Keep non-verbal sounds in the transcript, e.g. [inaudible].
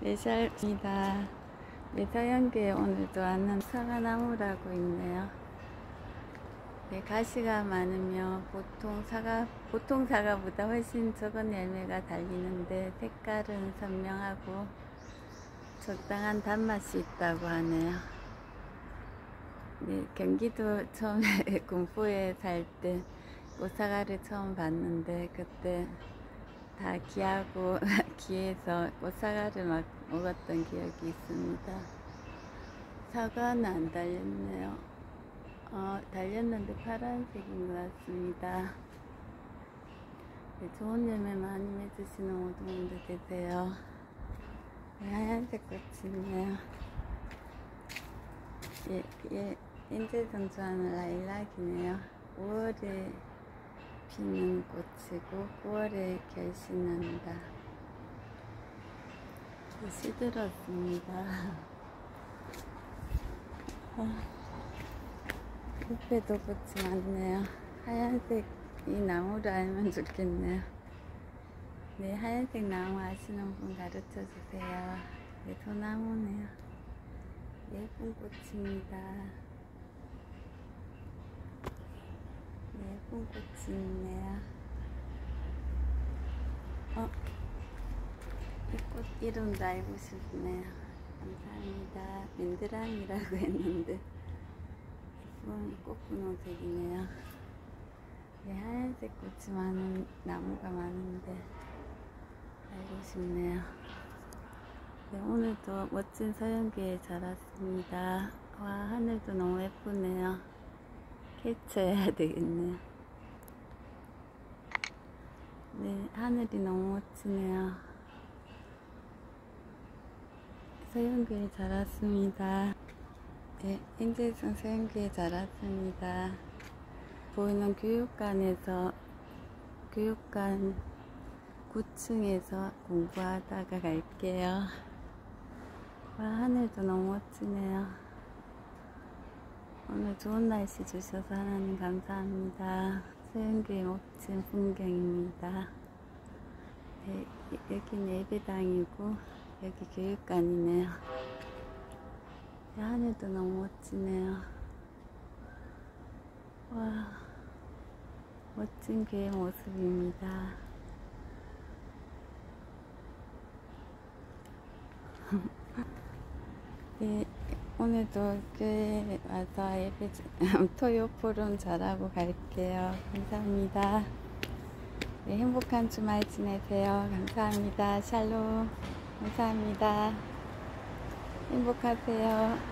메샬입니다. 메서연교에 오늘도 왔는 사과나무라고 있네요. 네, 가시가 많으며 보통 사과, 보통 사과보다 훨씬 적은 열매가 달리는데 색깔은 선명하고 적당한 단맛이 있다고 하네요. 네, 경기도 처음에 [laughs] 군포에 살 때 꽃사과를 처음 봤는데 그때 다 기하고 기에서 꽃사과를 막 먹었던 기억이 있습니다. 사과는 안 달렸네요. 어, 달렸는데 파란색인 것 같습니다. 네, 좋은 열매 많이 맺으시는 오동분들 되세요. 네, 하얀색 꽃이 있네요. 예, 예, 인제전 좋아하는 라일락이네요. 5월에 피는 꽃이고 9월에 결신한다. 시들었습니다. 아, 옆에도 꽃이 많네요. 하얀색 이 나무를 알면 좋겠네요. 네, 하얀색 나무 아시는 분 가르쳐 주세요. 네, 소나무네요. 예쁜 꽃입니다. 네, 예쁜 꽃이 있네요. 어, 이 [laughs] 꽃 이름도 알고 싶네요. 감사합니다. 민드랑이라고 했는데 예쁜 꽃분홍색이네요. 네, 하얀색 꽃이 많은 나무가 많은데 알고 싶네요. 네, 오늘도 멋진 서연기에 자랐습니다. 와, 하늘도 너무 예쁘네요. 캡처해야 되겠네요. 네, 하늘이 너무 멋지네요. 서연기에 자랐습니다. 네, 인제선 서연기에 자랐습니다. 보이는 교육관에서 교육관 9층에서 공부하다가 갈게요. 와, 하늘도 너무 멋지네요. 오늘 좋은 날씨 주셔서 하나님 감사합니다. 소연교의 멋진 풍경입니다. 네, 여기는 예배당이고 여기 교육관이네요. 네, 하늘도 너무 멋지네요. 와, 멋진 교회 모습입니다. [laughs] 네, 오늘도 교회 와서 예배, [laughs] 토요 포럼 잘하고 갈게요. 감사합니다. 네, 행복한 주말 지내세요. 감사합니다. 샬롬. 감사합니다. 행복하세요.